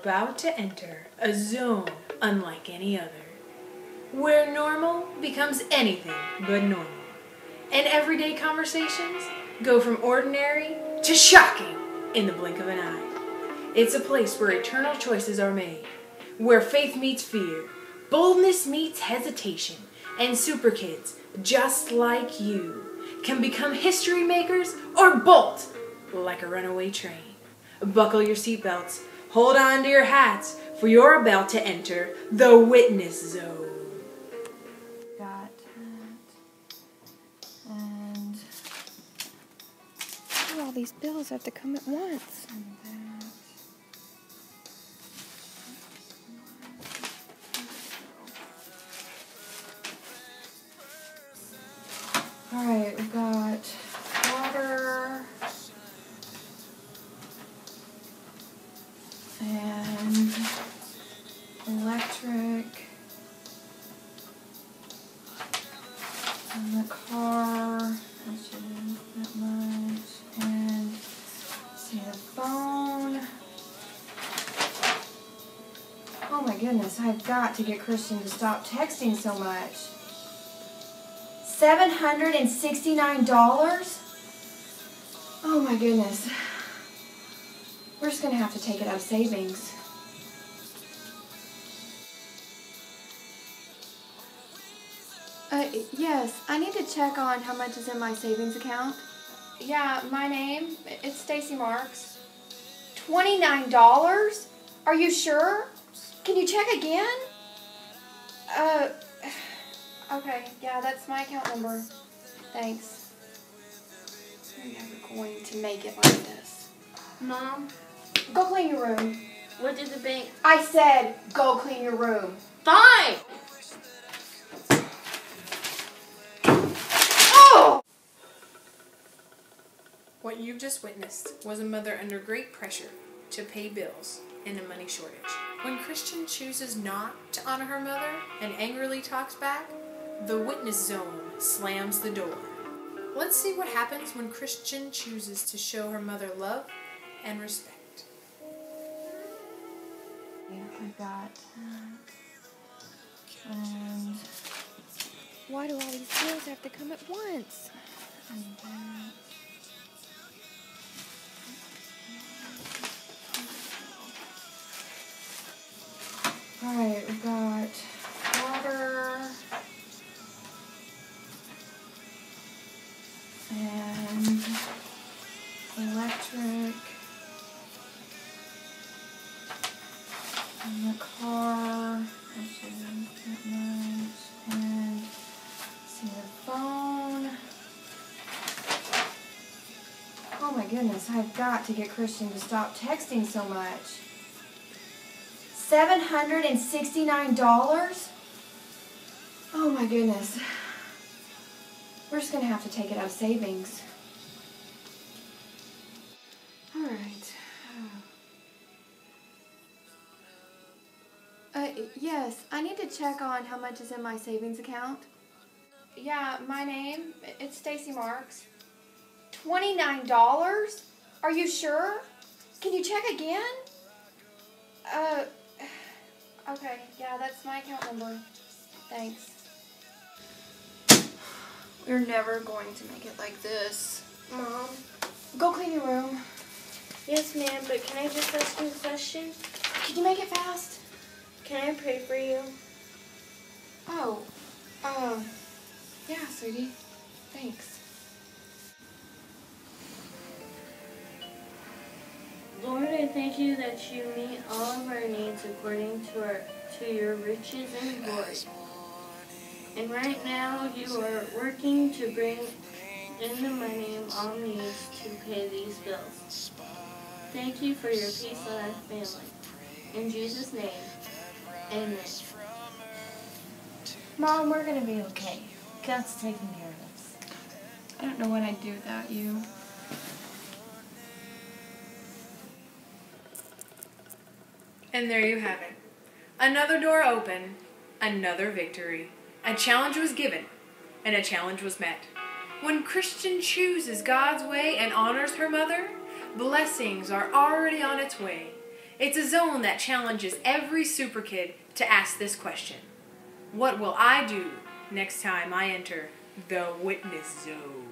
about to enter a zone unlike any other, where normal becomes anything but normal, and everyday conversations go from ordinary to shocking in the blink of an eye. It's a place where eternal choices are made, where faith meets fear, boldness meets hesitation, and super kids just like you can become history makers or bolt like a runaway train. Buckle your seatbelts, hold on to your hats, for you're about to enter the witness zone. Got that. And oh, all these bills have to come at once. All right, we've got Oh my goodness, I've got to get Christian to stop texting so much. $769? Oh my goodness. We're just going to have to take it out of savings. Uh, yes, I need to check on how much is in my savings account. Yeah, my name, it's Stacy Marks. $29? Are you sure? Can you check again? Uh, okay, yeah, that's my account number. Thanks. You're never going to make it like this. Mom, Go clean your room. what did the bank? I said go clean your room. Fine! Oh! What you've just witnessed was a mother under great pressure to pay bills and a money shortage. When Christian chooses not to honor her mother and angrily talks back, the witness zone slams the door. Let's see what happens when Christian chooses to show her mother love and respect. I got and why do all these bills have to come at once? And that. All right, we've got water and electric and the car, and see the phone. Oh my goodness, I've got to get Christian to stop texting so much. $769? Oh my goodness. We're just gonna have to take it out of savings. Alright. Uh, yes, I need to check on how much is in my savings account. Yeah, my name, it's Stacy Marks. $29? Are you sure? Can you check again? Uh, okay, yeah, that's my account number. Thanks. We're never going to make it like this. Mom, Go clean your room. yes, ma'am, but can I just ask you a question? Can you make it fast? Can I pray for you? Oh, um, yeah, sweetie. Thanks. Lord, thank you that you meet all of our needs according to our to your riches and glory. And right now you are working to bring in the money all needs to pay these bills. Thank you for your peace on our family. In Jesus' name, amen. Mom, we're gonna be okay. God's taking care of us. I don't know what I'd do without you. And there you have it. Another door open, another victory. A challenge was given, and a challenge was met. When Christian chooses God's way and honors her mother, blessings are already on its way. It's a zone that challenges every super kid to ask this question What will I do next time I enter the witness zone?